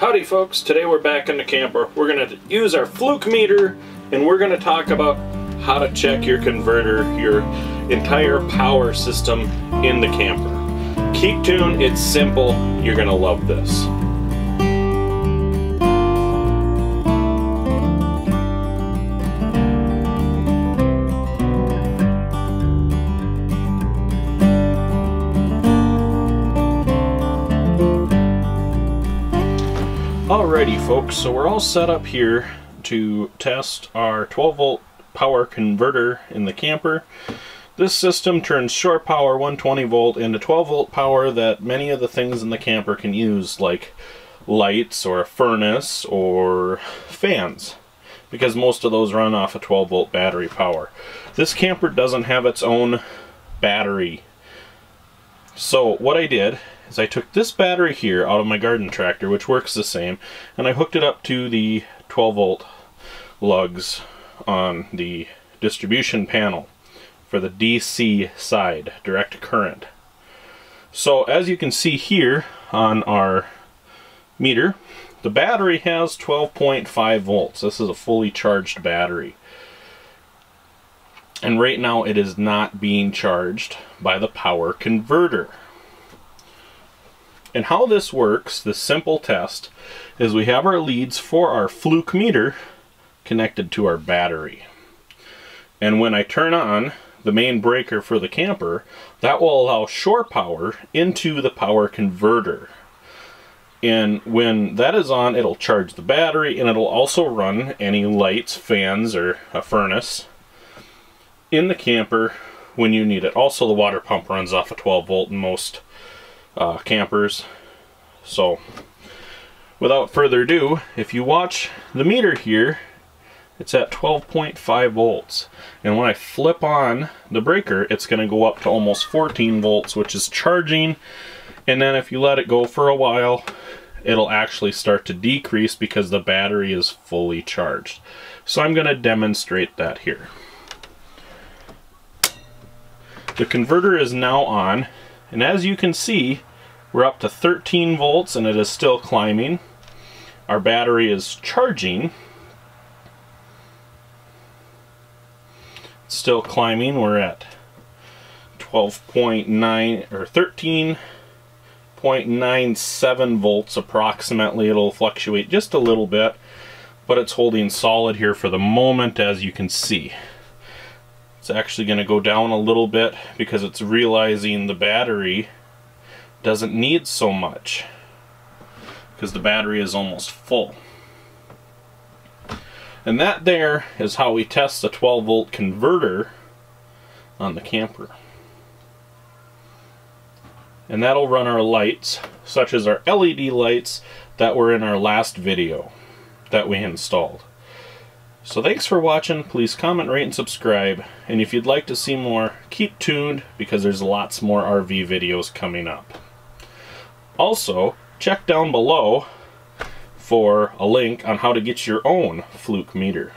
Howdy folks, today we're back in the camper. We're going to use our fluke meter and we're going to talk about how to check your converter, your entire power system in the camper. Keep tuned, it's simple, you're going to love this. Alrighty folks, so we're all set up here to test our 12 volt power converter in the camper. This system turns shore power 120 volt into 12 volt power that many of the things in the camper can use like lights or a furnace or fans because most of those run off a 12 volt battery power. This camper doesn't have its own battery. So what I did is I took this battery here out of my garden tractor, which works the same, and I hooked it up to the 12 volt lugs on the distribution panel for the DC side, direct current. So as you can see here on our meter, the battery has 12.5 volts. This is a fully charged battery. And right now it is not being charged by the power converter. And how this works, this simple test, is we have our leads for our fluke meter connected to our battery. And when I turn on the main breaker for the camper, that will allow shore power into the power converter. And when that is on, it'll charge the battery and it'll also run any lights, fans, or a furnace in the camper when you need it. Also, the water pump runs off a 12 volt in most uh, campers. So, without further ado, if you watch the meter here, it's at 12.5 volts. And when I flip on the breaker, it's going to go up to almost 14 volts, which is charging. And then if you let it go for a while, it'll actually start to decrease because the battery is fully charged. So I'm going to demonstrate that here. The converter is now on, and as you can see, we're up to 13 volts and it is still climbing. Our battery is charging. It's still climbing. We're at 12.9 or 13.97 volts approximately. It'll fluctuate just a little bit, but it's holding solid here for the moment as you can see. It's actually going to go down a little bit because it's realizing the battery doesn't need so much because the battery is almost full. And that there is how we test the 12 volt converter on the camper. And that'll run our lights, such as our LED lights that were in our last video that we installed. So thanks for watching. Please comment, rate, and subscribe. And if you'd like to see more, keep tuned because there's lots more RV videos coming up. Also, check down below for a link on how to get your own fluke meter.